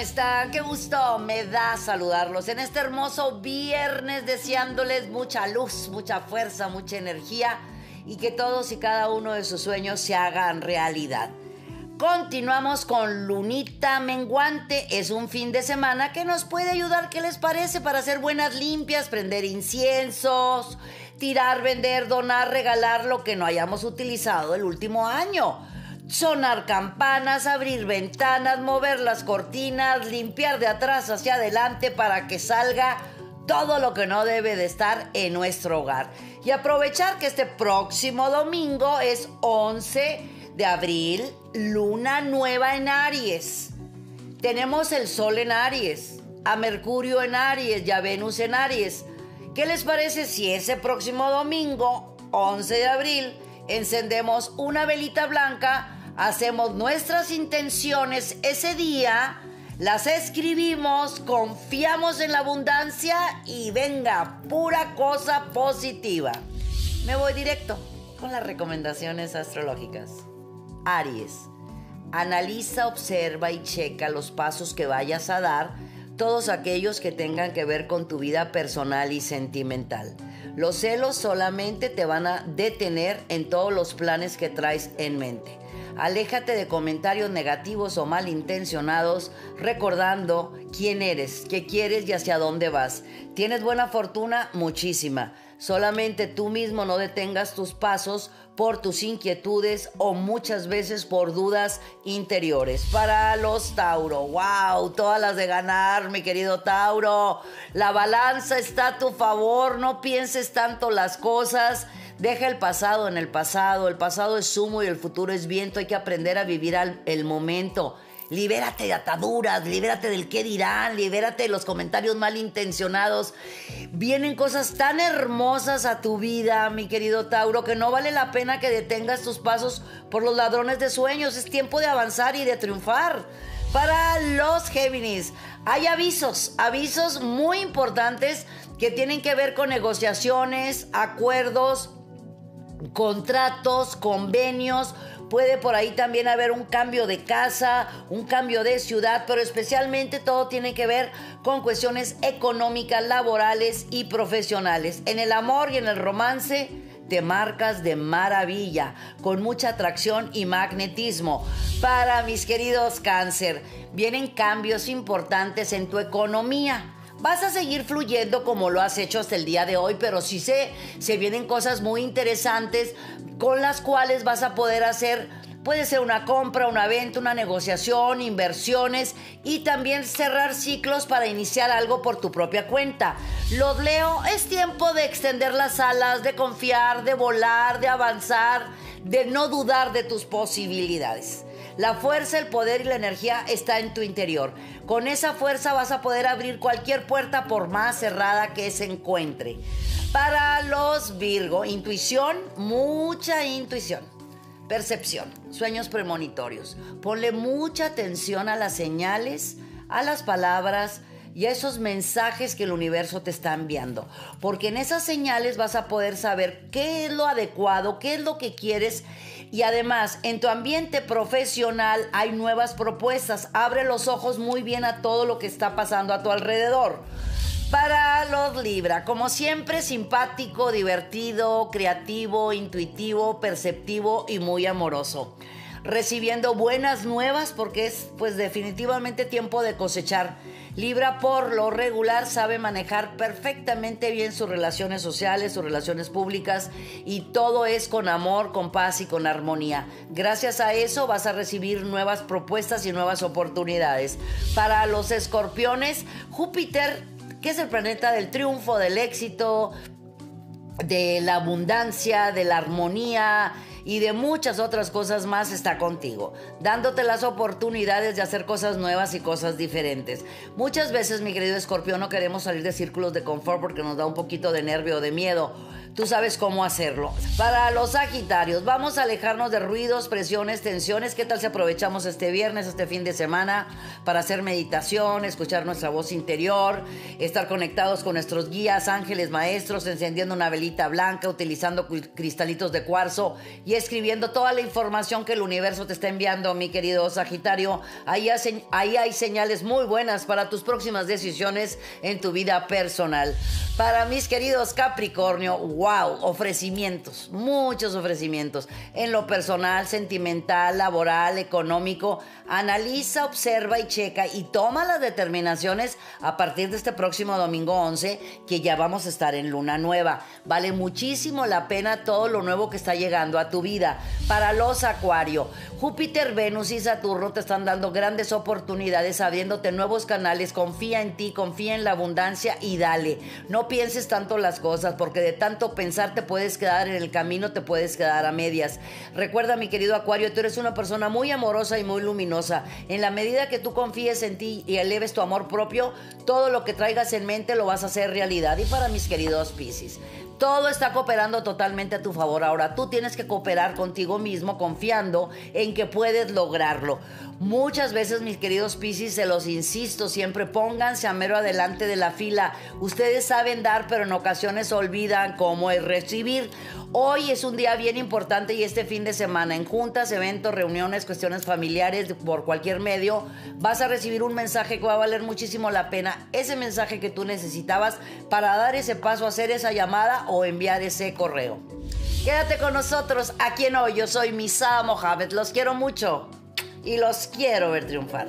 están? Qué gusto me da saludarlos en este hermoso viernes, deseándoles mucha luz, mucha fuerza, mucha energía y que todos y cada uno de sus sueños se hagan realidad. Continuamos con Lunita Menguante. Es un fin de semana que nos puede ayudar, ¿qué les parece? Para hacer buenas limpias, prender inciensos, tirar, vender, donar, regalar lo que no hayamos utilizado el último año sonar campanas, abrir ventanas, mover las cortinas, limpiar de atrás hacia adelante para que salga todo lo que no debe de estar en nuestro hogar. Y aprovechar que este próximo domingo es 11 de abril, luna nueva en Aries. Tenemos el sol en Aries, a Mercurio en Aries y a Venus en Aries. ¿Qué les parece si ese próximo domingo, 11 de abril, encendemos una velita blanca hacemos nuestras intenciones ese día, las escribimos, confiamos en la abundancia y venga, pura cosa positiva. Me voy directo con las recomendaciones astrológicas. Aries, analiza, observa y checa los pasos que vayas a dar, todos aquellos que tengan que ver con tu vida personal y sentimental. Los celos solamente te van a detener en todos los planes que traes en mente. Aléjate de comentarios negativos o malintencionados, recordando quién eres, qué quieres y hacia dónde vas. ¿Tienes buena fortuna? Muchísima. Solamente tú mismo no detengas tus pasos por tus inquietudes o muchas veces por dudas interiores. Para los Tauro, wow, todas las de ganar, mi querido Tauro. La balanza está a tu favor, no pienses tanto las cosas Deja el pasado en el pasado, el pasado es sumo y el futuro es viento, hay que aprender a vivir el momento. Libérate de ataduras, libérate del qué dirán, libérate de los comentarios malintencionados. Vienen cosas tan hermosas a tu vida, mi querido Tauro, que no vale la pena que detengas tus pasos por los ladrones de sueños. Es tiempo de avanzar y de triunfar. Para los Géminis, hay avisos, avisos muy importantes que tienen que ver con negociaciones, acuerdos, contratos, convenios, puede por ahí también haber un cambio de casa, un cambio de ciudad, pero especialmente todo tiene que ver con cuestiones económicas, laborales y profesionales. En el amor y en el romance te marcas de maravilla, con mucha atracción y magnetismo. Para mis queridos cáncer, vienen cambios importantes en tu economía Vas a seguir fluyendo como lo has hecho hasta el día de hoy, pero sí se, se vienen cosas muy interesantes con las cuales vas a poder hacer Puede ser una compra, una venta, una negociación, inversiones y también cerrar ciclos para iniciar algo por tu propia cuenta. Los leo, es tiempo de extender las alas, de confiar, de volar, de avanzar, de no dudar de tus posibilidades. La fuerza, el poder y la energía está en tu interior. Con esa fuerza vas a poder abrir cualquier puerta por más cerrada que se encuentre. Para los Virgo, intuición, mucha intuición. Percepción, sueños premonitorios. Ponle mucha atención a las señales, a las palabras, y a esos mensajes que el universo te está enviando. Porque en esas señales vas a poder saber qué es lo adecuado, qué es lo que quieres. Y además, en tu ambiente profesional hay nuevas propuestas. Abre los ojos muy bien a todo lo que está pasando a tu alrededor. Para los Libra, como siempre, simpático, divertido, creativo, intuitivo, perceptivo y muy amoroso recibiendo buenas nuevas porque es pues definitivamente tiempo de cosechar. Libra por lo regular sabe manejar perfectamente bien sus relaciones sociales, sus relaciones públicas y todo es con amor, con paz y con armonía. Gracias a eso vas a recibir nuevas propuestas y nuevas oportunidades. Para los escorpiones, Júpiter, que es el planeta del triunfo, del éxito, de la abundancia, de la armonía, y de muchas otras cosas más está contigo, dándote las oportunidades de hacer cosas nuevas y cosas diferentes. Muchas veces, mi querido escorpión, no queremos salir de círculos de confort porque nos da un poquito de nervio o de miedo. Tú sabes cómo hacerlo. Para los Sagitarios, vamos a alejarnos de ruidos, presiones, tensiones. ¿Qué tal si aprovechamos este viernes, este fin de semana, para hacer meditación, escuchar nuestra voz interior, estar conectados con nuestros guías, ángeles, maestros, encendiendo una velita blanca, utilizando cristalitos de cuarzo y escribiendo toda la información que el universo te está enviando, mi querido Sagitario. Ahí, hay señales muy buenas para tus próximas decisiones en tu vida personal. Para mis queridos Capricornio, wow, ofrecimientos, muchos ofrecimientos. En lo personal, sentimental, laboral, económico. Analiza, observa y checa y toma las determinaciones a partir de este próximo domingo 11, que ya vamos a estar en luna nueva. Vale muchísimo la pena todo lo nuevo que está llegando a vida. Para los Acuario, Júpiter, Venus y Saturno te están dando grandes oportunidades, abriéndote nuevos canales. Confía en ti, confía en la abundancia y dale. No pienses tanto las cosas, porque de tanto pensar te puedes quedar en el camino, te puedes quedar a medias. Recuerda, mi querido Acuario, tú eres una persona muy amorosa y muy luminosa. En la medida que tú confíes en ti y eleves tu amor propio, todo lo que traigas en mente lo vas a hacer realidad. Y para mis queridos Piscis, todo está cooperando totalmente a tu favor. Ahora tú tienes que cooperar contigo mismo confiando en que puedes lograrlo. Muchas veces, mis queridos Piscis, se los insisto, siempre pónganse a mero adelante de la fila. Ustedes saben dar, pero en ocasiones olvidan cómo es recibir. Hoy es un día bien importante y este fin de semana en juntas, eventos, reuniones, cuestiones familiares, por cualquier medio, vas a recibir un mensaje que va a valer muchísimo la pena. Ese mensaje que tú necesitabas para dar ese paso, hacer esa llamada o enviar ese correo. Quédate con nosotros aquí en hoy. Yo soy Misa Mohamed. Los quiero mucho y los quiero ver triunfar.